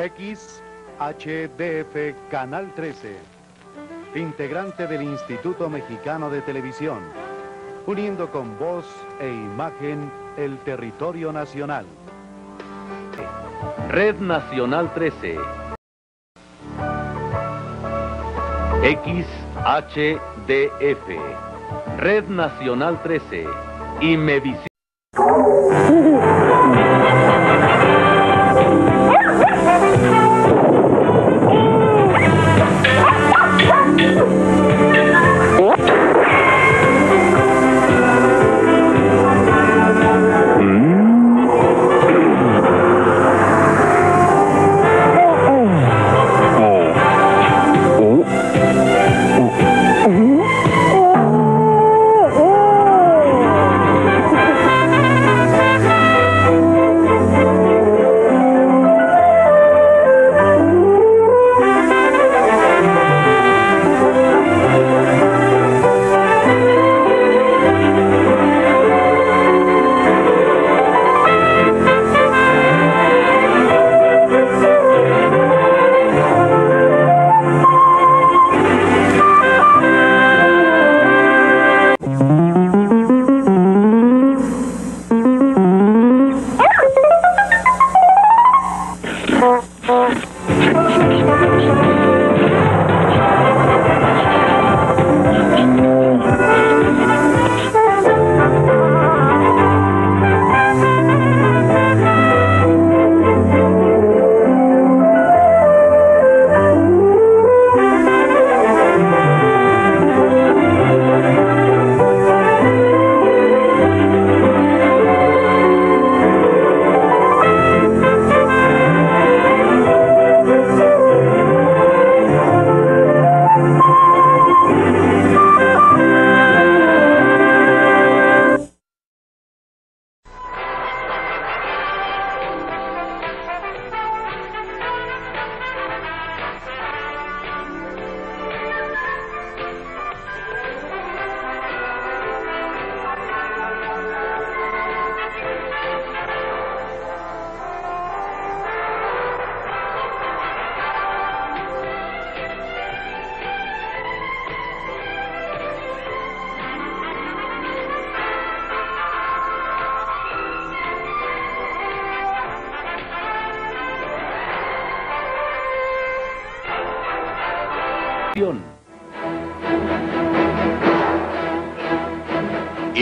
XHDF Canal 13, integrante del Instituto Mexicano de Televisión, uniendo con voz e imagen el territorio nacional. Red Nacional 13. XHDF. Red Nacional 13. Y Mevisión.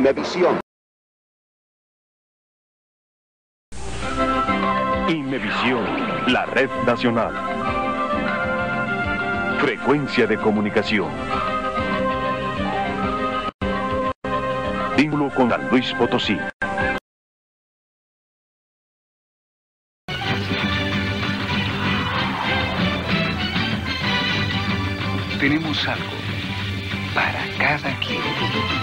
Imevisión. Imevisión, la red nacional. Frecuencia de comunicación. Vínculo con San Luis Potosí. Tenemos algo para cada quien.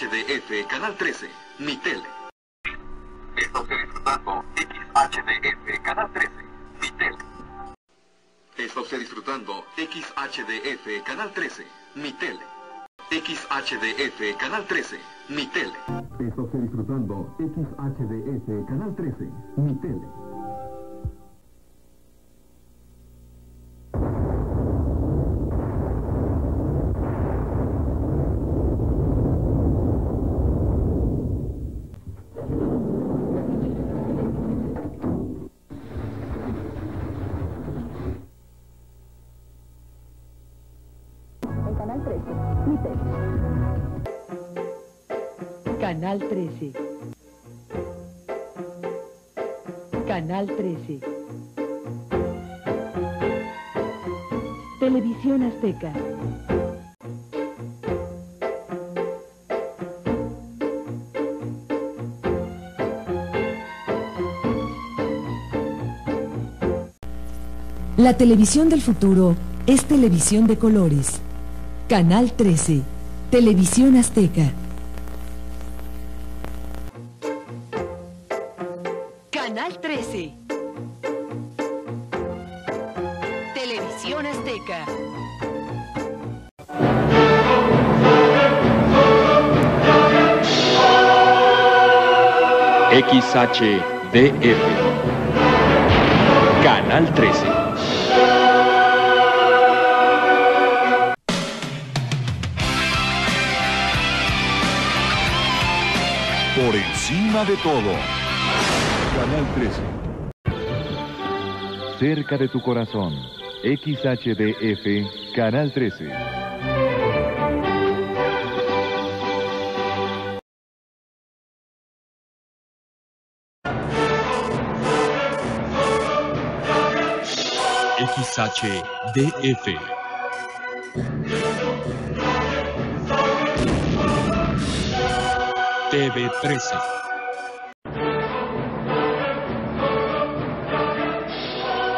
XHDF, Canal 13, mi tele. Está usted disfrutando XHDF, Canal 13, mi tele. Está usted disfrutando XHDF, Canal 13, mi tele. XHDF, Canal 13, mi tele. Está usted disfrutando XHDF, Canal 13, mi tele. Azteca. La televisión del futuro es televisión de colores. Canal 13. Televisión Azteca. XHDF. Canal 13. Por encima de todo. Canal 13. Cerca de tu corazón. XHDF, Canal 13. XHDF. TV 13.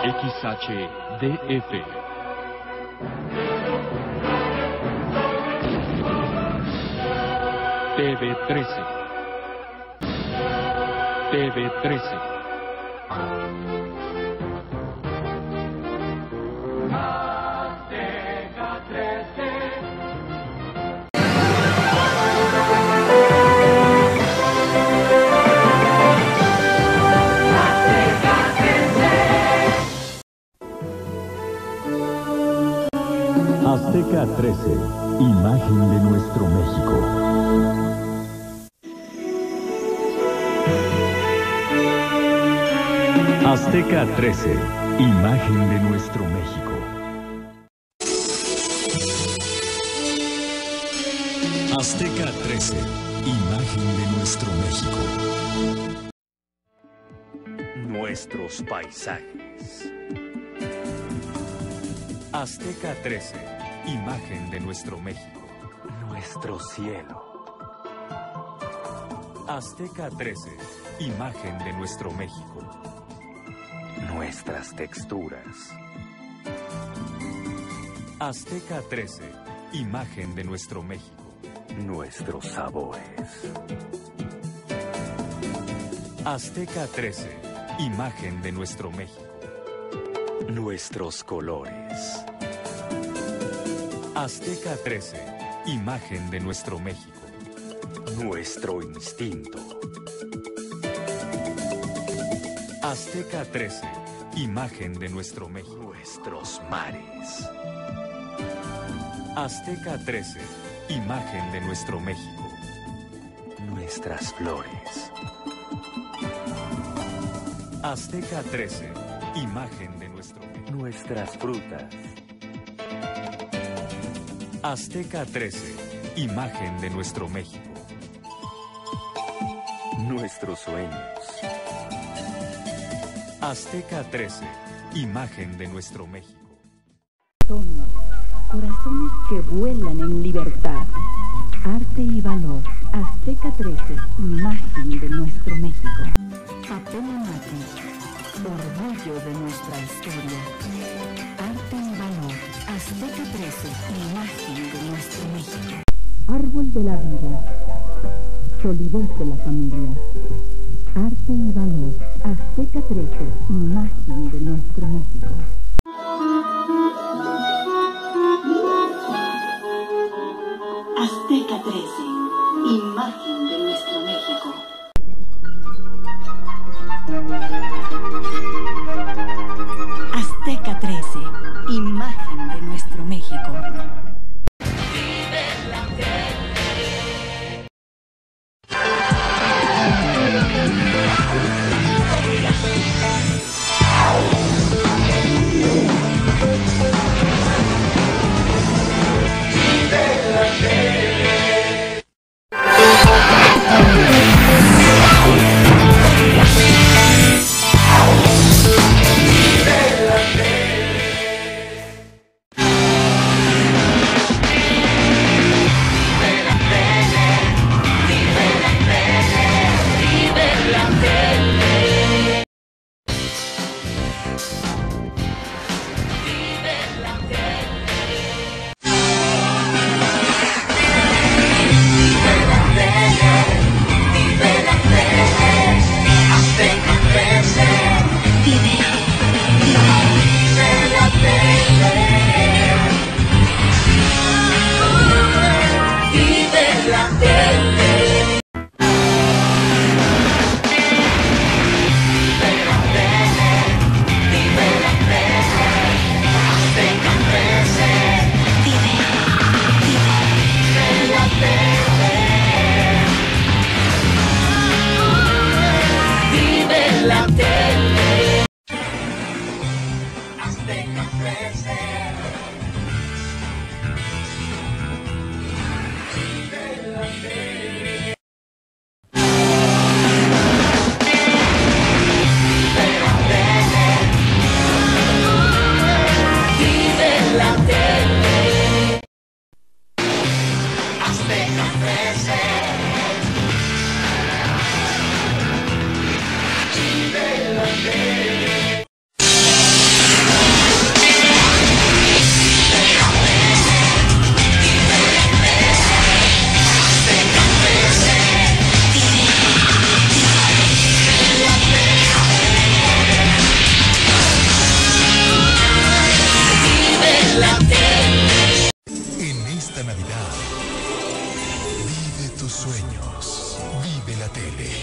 XHDF. TV 13. TV 13. Azteca 13, imagen de nuestro México. Azteca 13, imagen de nuestro México. Nuestros paisajes. Azteca 13, imagen de nuestro México. Nuestro cielo. Azteca 13, imagen de nuestro México. Nuestras texturas. Azteca 13, imagen de nuestro México. Nuestros sabores. Azteca 13, imagen de nuestro México. Nuestros colores. Azteca 13, imagen de nuestro México. Nuestro instinto. Azteca 13, imagen de nuestro México. Nuestros mares. Azteca 13, imagen de nuestro México. Nuestras flores. Azteca 13, imagen de nuestro México. Nuestras frutas. Azteca 13, imagen de nuestro México. Nuestros sueños. Azteca 13, imagen de nuestro México. Corazones que vuelan en libertad. Arte y valor. Azteca 13. Imagen de nuestro México. Papel mate. Orgullo de nuestra historia. Arte y valor. Azteca 13. Imagen de nuestro México. Árbol de la vida. Solidez de la familia. Arte y valor. Azteca 13, imagen de nuestro México. Azteca 13, imagen de nuestro México. Azteca 13, imagen de nuestro México. En sueños, vive la tele.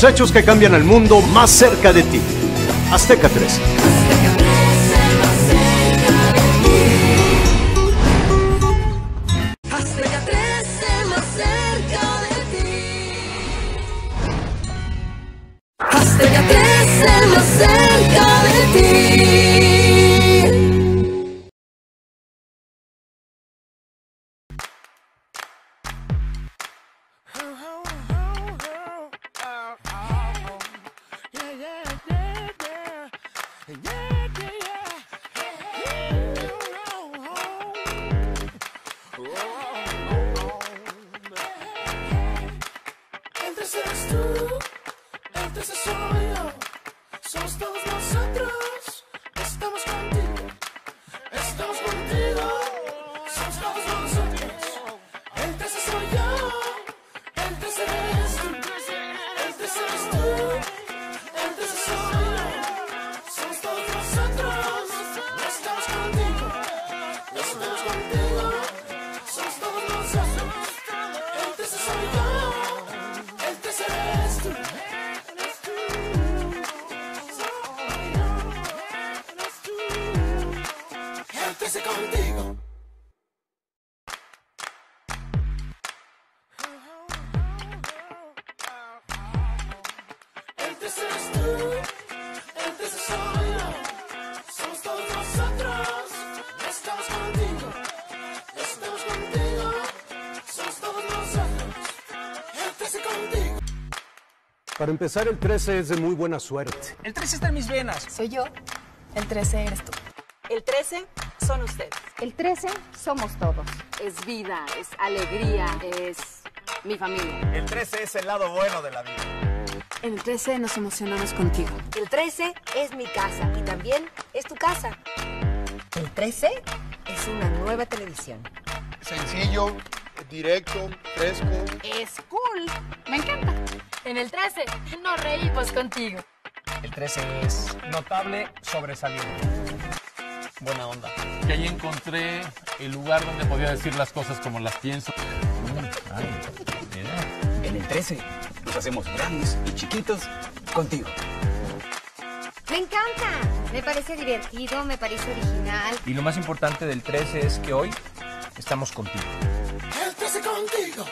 Los hechos que cambian el mundo más cerca de ti. Azteca 13. Para empezar, el 13 es de muy buena suerte. El 13 está en mis venas. Soy yo. El 13 eres tú. El 13 son ustedes. El 13 somos todos. Es vida, es alegría, es mi familia. El 13 es el lado bueno de la vida. En el 13 nos emocionamos contigo. El 13 es mi casa y también es tu casa. El 13 es una nueva televisión. Sencillo, directo, fresco. Es cool. Me encanta. En el 13 nos reímos contigo. El 13 es notable, sobresaliente. Buena onda. Que ahí encontré el lugar donde podía decir las cosas como las pienso. En el 13 nos hacemos grandes y chiquitos contigo. Me encanta. Me parece divertido, me parece original. Y lo más importante del 13 es que hoy estamos contigo. El 13 contigo.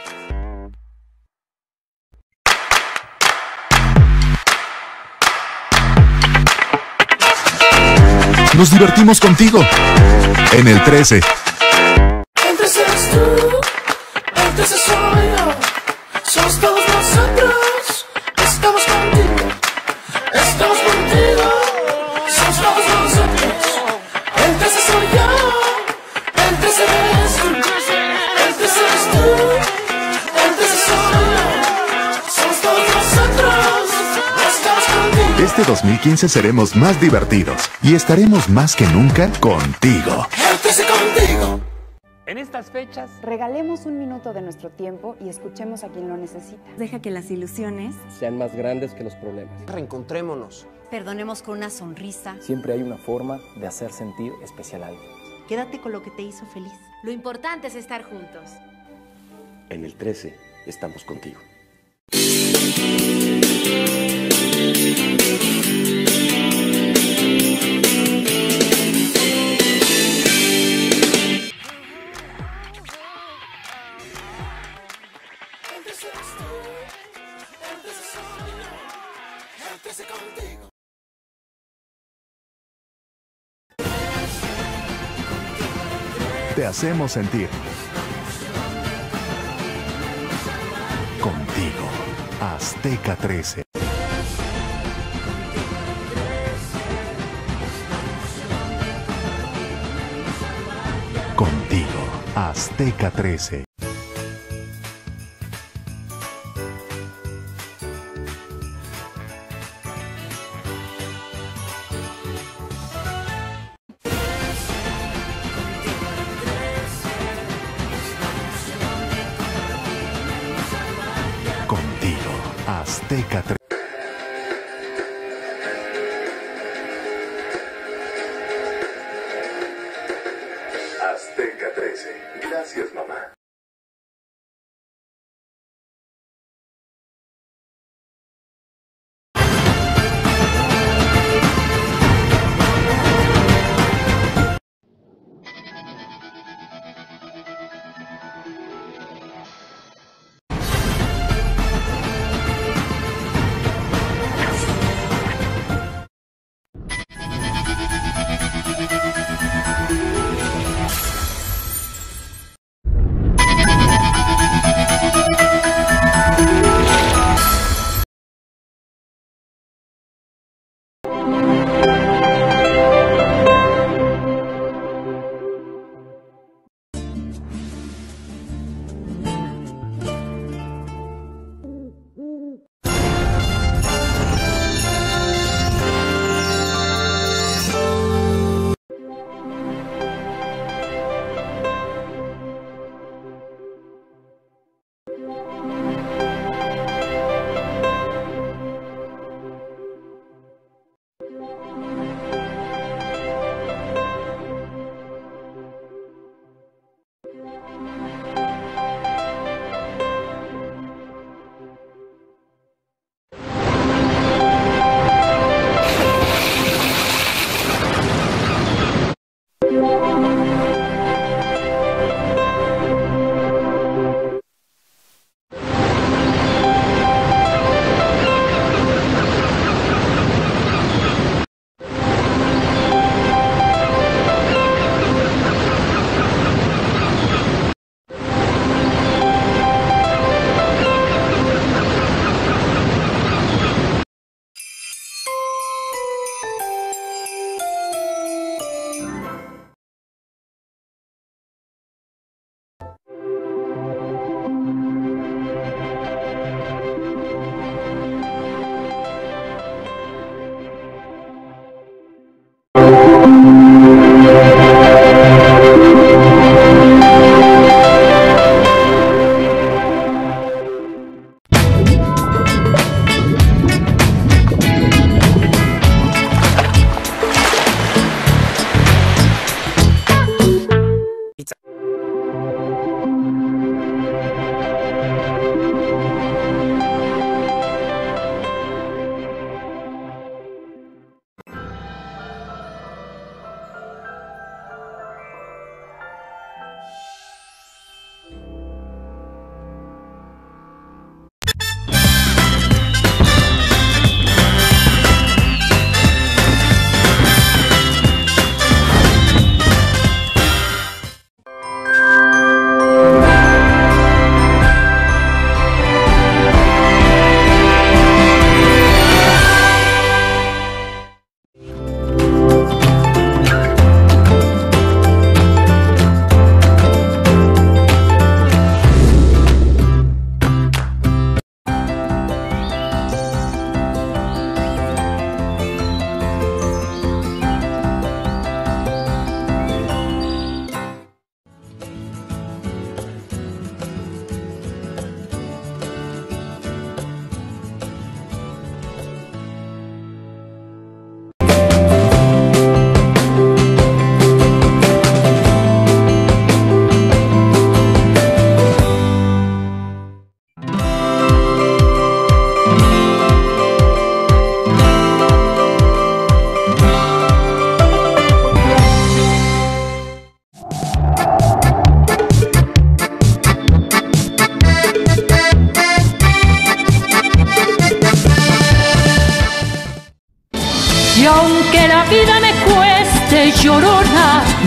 Nos divertimos contigo. En el 13. El 13 eres tú. El 13 soy yo. Somos todos nosotros. 2015 seremos más divertidos y estaremos más que nunca contigo. El 13 contigo. En estas fechas, Regalemos un minuto de nuestro tiempo y escuchemos a quien lo necesita. Deja que las ilusiones sean más grandes que los problemas. Reencontrémonos. Perdonemos con una sonrisa. Siempre hay una forma de hacer sentir especial a alguien. Quédate con lo que te hizo feliz. Lo importante es estar juntos. En el 13 estamos contigo. El 13 eres tú. El 13 soy yo. El 13 contigo. Te hacemos sentir. Azteca 13. Contigo. Azteca 13.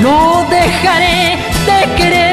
No dejaré de quererte.